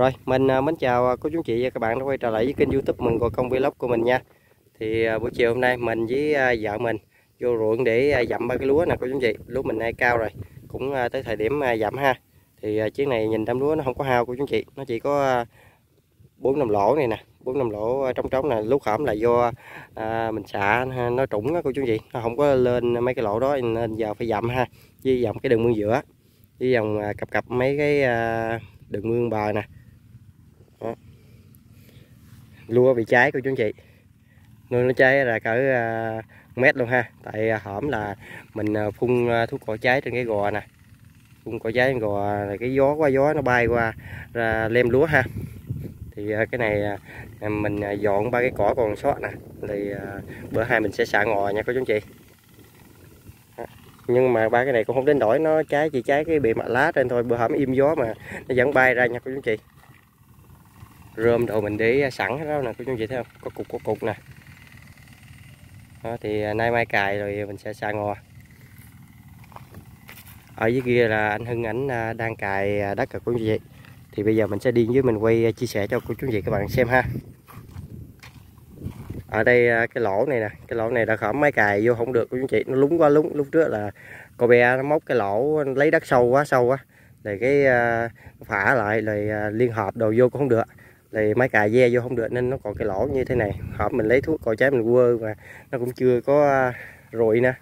Rồi, mình à, mến chào à, cô chú chị và các bạn đã quay trở lại với kênh youtube Mừng của Công Vlog của mình nha. Thì à, buổi chiều hôm nay mình với vợ mình vô ruộng để dặm ba cái lúa nè cô chú chị. Lúa mình nay cao rồi, cũng tới thời điểm dặm ha. Thì chiếc này nhìn đám lúa nó không có hao cô chú chị. Nó chỉ có bốn năm lỗ này nè bốn năm lỗ trong trống này lúc khỏm là do à, mình xạ nó trũng đó cô chú chị. Nó không có lên mấy cái lỗ đó nên giờ phải dặm ha với dặm cái đường mương giữa với dòng cặp cặp mấy cái à, đường mương bờ nè lúa bị cháy của chú anh chị. Nuôi nó cháy là cỡ à, mét luôn ha. Tại uh, hổm là mình à, phun thuốc cỏ cháy trên cái gò nè. Phun cỏ cháy trên gò là cái gió qua gió nó bay qua ra lem lúa ha. Thì cái này mình dọn ba cái cỏ còn sót nè. Thì bữa hai mình sẽ xả ngò nha cô chú anh chị. Nhưng mà ba cái này cũng không đến nổi nó cháy chỉ cháy cái bề mặt lá trên thôi. Bữa hổm im gió mà nó vẫn bay ra nha cô chú anh chị rơm đồ mình để à, sẵn hết đó nè cô chú chị thấy không? Có cục có cục nè. Đó, thì à, nay mai cài rồi mình sẽ xa ngò ở dưới kia là anh Hưng ảnh à, đang cài đất cả cô chú chị. Thì bây giờ mình sẽ đi với mình quay chia sẻ cho cô chú chị các bạn xem ha. Ở đây cái lỗ này nè cái lỗ này đã khẩm máy cài vô không được cô chú chị. Nó lúng quá lúng lúc trước là cô bé nó móc cái lỗ lấy đất sâu quá sâu quá. Rồi cái phả lại rồi liên hợp đồ vô cũng không được thì máy cà ve vô không được nên nó còn cái lỗ như thế này. Hộp mình lấy thuốc còi trái mình quơ mà nó cũng chưa có à, rụi nè.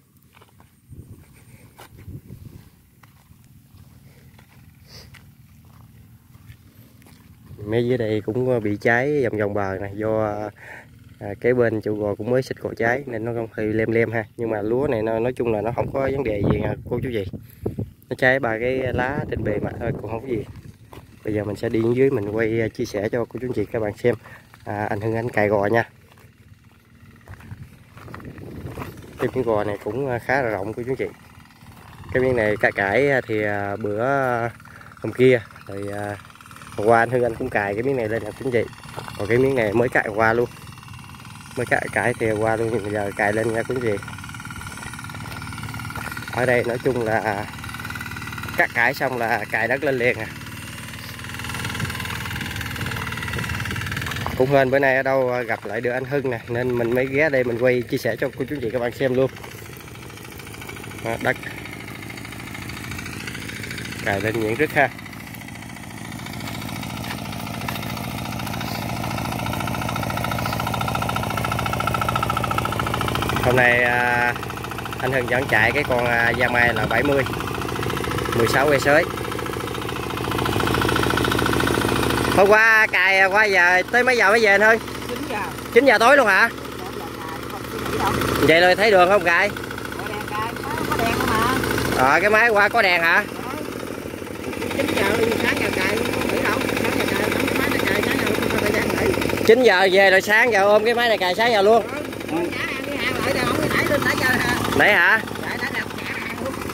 Mấy dưới đây cũng à, bị cháy vòng vòng bờ này do à, à, cái bên trụ gò cũng mới xịt cò cháy nên nó không hơi lem lem ha. Nhưng mà lúa này nó nói chung là nó không có vấn đề gì cô chú gì. Nó cháy ba cái lá trên bề mặt thôi cũng không có gì bây giờ mình sẽ đi dưới mình quay à, chia sẻ cho cô chú chị các bạn xem. À, anh Hưng anh cài gò nha. Cái miếng gò này cũng à, khá là rộng cô chú chị. Cái miếng này cài cải à, thì bữa hôm kia rồi hôm qua anh Hưng anh cũng cài cái miếng này lên nè chú chú chị. Còn cái miếng này mới cài qua luôn. Mới cài cải thì qua luôn bây giờ cài lên nha cô chú chị. Ở đây nói chung là cắt cải xong là cài đất lên liền à. Cũng hên bữa nay ở đâu à, gặp lại được anh Hưng nè. Nên mình mới ghé đây mình quay chia sẻ cho cô chú chị các bạn xem luôn. À, Đó, đất cài lên nhuyễn rứt ha. Hôm nay à, anh Hưng dẫn chạy cái con à, da mai là 70 16 cây sới. Hôm qua cài qua giờ tới mấy giờ mới về thôi 9 giờ. 9 giờ tối luôn hả? Vậy rồi thấy đường không cài? Ờ à, cái máy qua có đèn hả? 9 giờ sáng giờ cài nghỉ đâu. Sáng giờ cài cái máy này cài sáng giờ không có thời gian nghỉ. 9 giờ về rồi sáng giờ ôm cái máy này cài sáng giờ luôn. Nãy hả?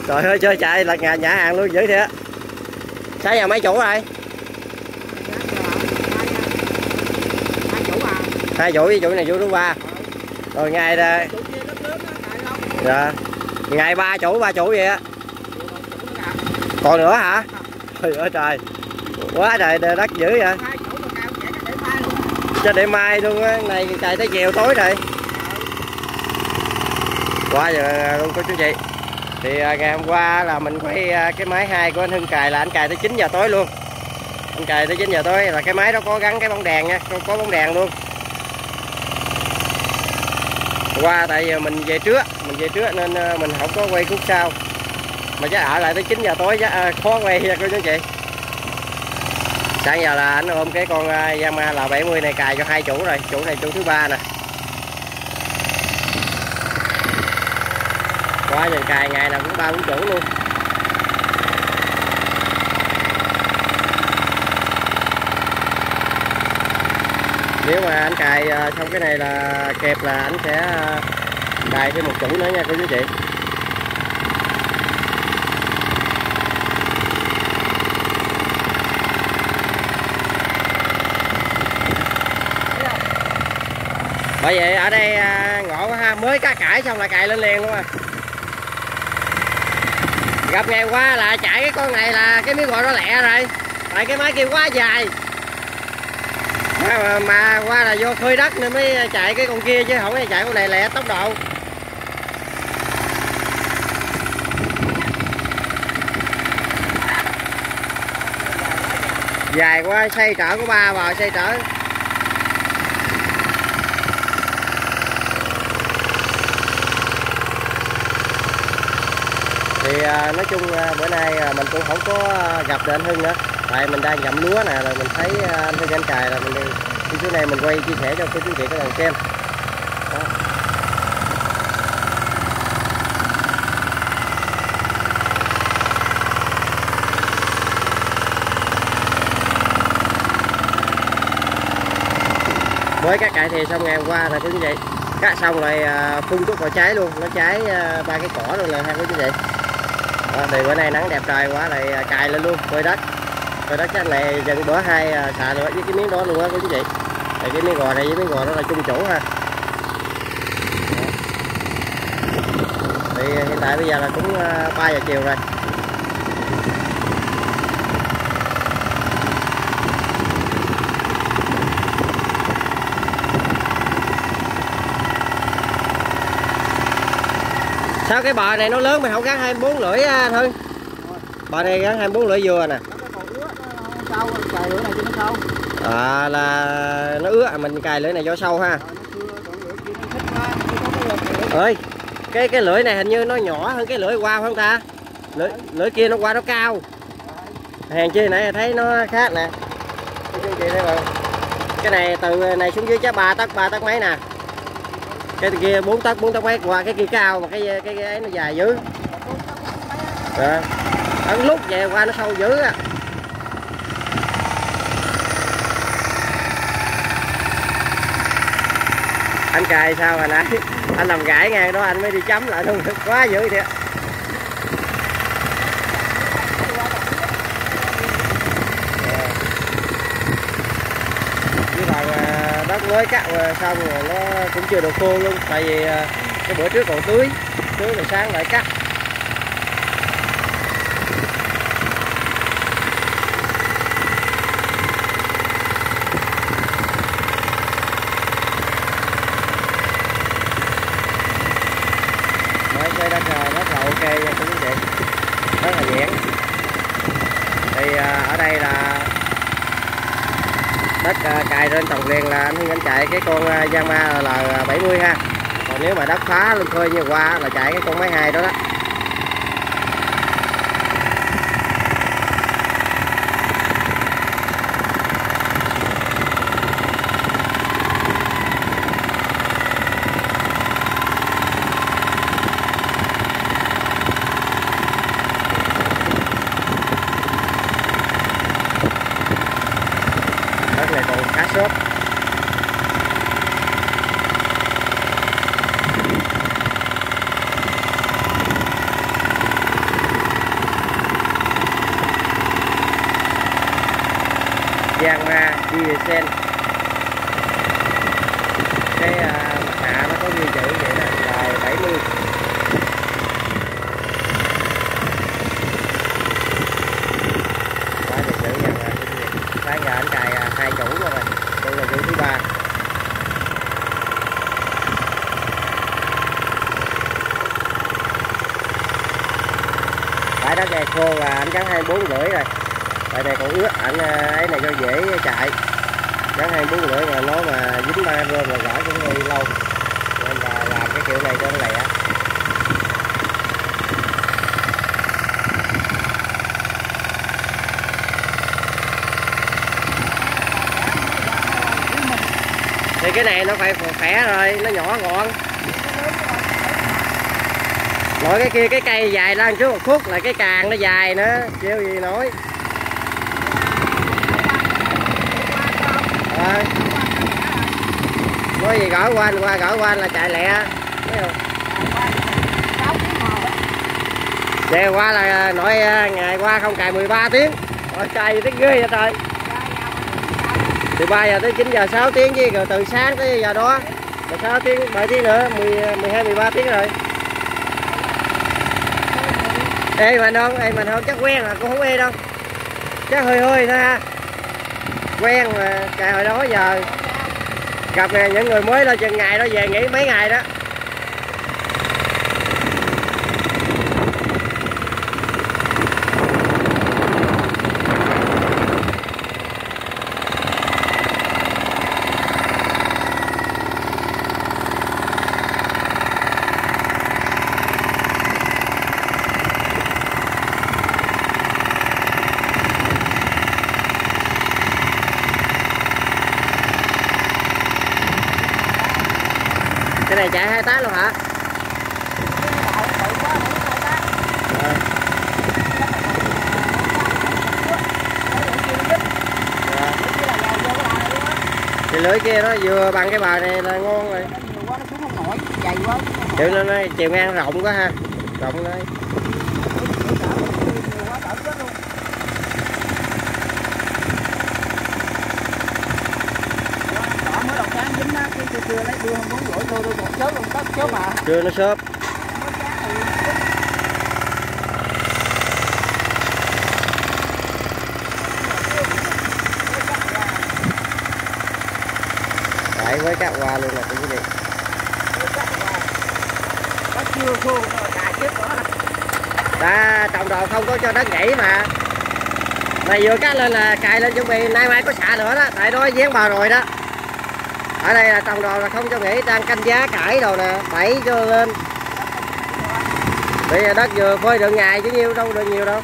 Trời ơi chơi chạy là nhà nhà hàng luôn dữ thiệt. Sáng giờ mấy chủ rồi hai chỗ, với này chỗ thứ ba. Rồi ngày đây dạ. Ngày ba chỗ, ba chỗ vậy á. Còn nữa hả? Trời ơi trời. Quá trời đất dữ vậy. Cho để mai luôn á này cài tới chiều tối rồi. Quá giờ luôn cô chú chị. Thì à, ngày hôm qua là mình quay à, cái máy hai của anh Hưng cài là anh cài tới 9 giờ tối luôn. Anh cài tới 9 giờ tối là cái máy đó có gắn cái bóng đèn nha có bóng đèn luôn qua tại giờ mình về trước mình về trước nên ờ, mình không có quay khúc sau. Mà chắc ở lại tới 9 giờ tối chắc à, khó quay nha cô chú chị. Sáng giờ là anh ôm cái con yama Yamaha là 70 này cài cho hai chủ rồi chủ này chủ thứ ba nè. Quá giờ cài ngày nào cũng ba bốn chủ luôn. Nếu mà anh cài ờ, xong cái này là kẹp là anh sẽ ờ, cài thêm một chủ nữa nha cô chú chị. Bởi vậy ở đây ngõ ngộ quá ha, mới cá cải xong là cài lên liền luôn à. Gặp ngày qua là chạy cái con này là cái miếng gọi nó lẹ rồi. Tại cái máy kia quá dài mà, mà qua là vô khơi đất nên mới chạy cái con kia chứ không phải chạy con này lẹ tốc độ. Dài quá xây trở của ba vào xây trở. Thì à, nói chung à, bữa nay à, mình cũng không có gặp được anh Hưng nữa tại mình đang dặm lúa nè rồi mình thấy à, anh Hưng anh cài là mình đi đi chỗ này mình quay chia sẻ cho cô chú chị các bạn xem. Đó. mới cắt cải thì xong ngày hôm qua là quý vị cắt xong rồi à, phun thuốc vào cháy luôn. Nó cháy à, ba cái cỏ luôn là hai quý vị Đó, thì bữa nay nắng đẹp trời quá lại cài lên luôn phơi đất rồi đó chắc này dần bữa hai à, xà nữa với cái miếng đó luôn á, quý vị. Thì cái miếng gò này với miếng gò đó là chung chủ ha. Thì hiện tại bây giờ là cũng à, 3 giờ chiều rồi. Sao cái bờ này nó lớn mày không gắn 24 lưỡi à, thôi bờ này gắn 24 lưỡi vừa nè sâu cài lửa này cho nó sâu. À là nó ứa à, mình cài lưỡi này do sâu ha. Ơi cái cái lưỡi này hình như nó nhỏ hơn cái lưỡi qua phải không ta? Lưỡi lưỡi kia nó qua nó cao. Hàng chi nãy thấy nó khác nè. Cái này từ này xuống dưới chắc ba tấc ba tấc mấy nè. Cái kia bốn tấc bốn tấc mấy qua cái kia cao mà cái cái, cái ấy nó dài dữ. Rồi ấn lúc về qua nó sâu dữ á anh cài sao mà nãy anh làm gãi ngang đó anh mới đi chấm lại luôn quá dữ thiệt. Với lại ờ, đất mới cắt ờ, xong rồi nó cũng chưa được khô luôn, tại vì ờ, cái bữa trước còn tưới tưới rồi sáng lại cắt mới xây đất rồi rất là ok nha quý vị rất là nhẹ thì à, ở đây là đất ờ, cài trên trồng liền là anh Hưng anh chạy cái con ờ, Yamaha L70 ha. Còn nếu mà đất phá lên khơi như qua là chạy cái con máy hai đó đó đất này còn khá xốp giang diesel cái uh, mặt nạ nó có ghi chữ vậy đó là 70 quá đẹp chữ nha mà sáng giờ anh cài à, hai chủ rồi đây là chủ thứ ba này khô là anh gắn 24 lưỡi rồi. Tại này còn ướt, anh à, ấy này cho dễ chạy. Gắn 24 lưỡi mà nó mà dính ba rơm là gõ cũng hơi lâu. Nên là làm cái kiểu này cho nó lẹ. Thì cái này nó phải khỏe rồi, nó nhỏ gọn nội cái kia cái cây dài lên trước một phút là cái càng nó dài nữa chịu gì nổi à. nói gì gõ quanh qua gõ quanh là chạy lẹ. Thấy không? Về qua là nội à, ngày qua không cài 13 tiếng. Rồi cài gì tới ghê vậy trời? từ 3 giờ tới 9 giờ 6 tiếng chứ rồi từ sáng tới giờ đó. Rồi 6 tiếng 7 tiếng nữa 10, 12 13 tiếng rồi ê, mà không ê, mà không chắc quen là cũng không ê đâu. Chắc hơi hơi thôi ha. Quen mà, trời, hồi đó giờ gặp à, những người mới lên chừng ngày đó, về nghỉ mấy ngày đó. Cái này chạy hai tá luôn hả. Rồi. cái lưới kia nó vừa bằng cái bờ này là ngon rồi nó, nó chiều ngang rộng quá ha rộng đấy đưa lấy đưa không rưỡi tôi đưa một chớp luôn tắt chớp mà đưa nó xớp đấy, với cạo hoa luôn là quý vị chưa khô rồi chết quá ta trồng đồ không có cho đất nghỉ mà. Này vừa cắt lên là cài lên chuẩn bị, nay mai có xả nữa đó. Tại đó gián bờ rồi đó ở đây là trồng đồ là không cho nghỉ, đang canh giá cải đồ nè bảy cho lên. Bây giờ đất vừa phơi được ngày chứ nhiêu, đâu được nhiều đâu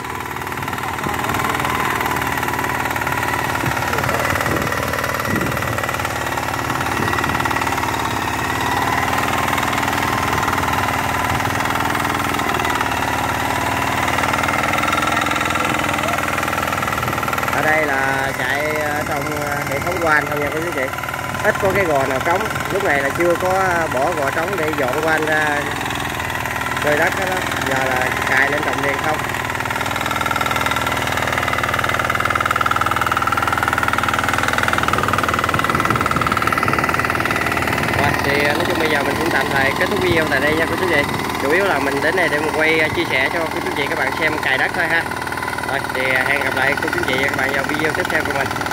ở đây là chạy ờ, trong ờ, hệ thống quan không nha quý vị ít có cái gò nào trống lúc này là chưa có à, bỏ gò trống để dọn quanh ra chơi đất đó, đó. giờ là cài lên trồng liền không Rồi, thì à, nói chung bây giờ mình cũng tạm thời kết thúc video tại đây nha quý chị. chủ yếu là mình đến đây để mình quay à, chia sẻ cho quý chị các bạn xem cài đất thôi ha rồi thì hẹn gặp lại quý chú chị và các bạn vào video tiếp theo của mình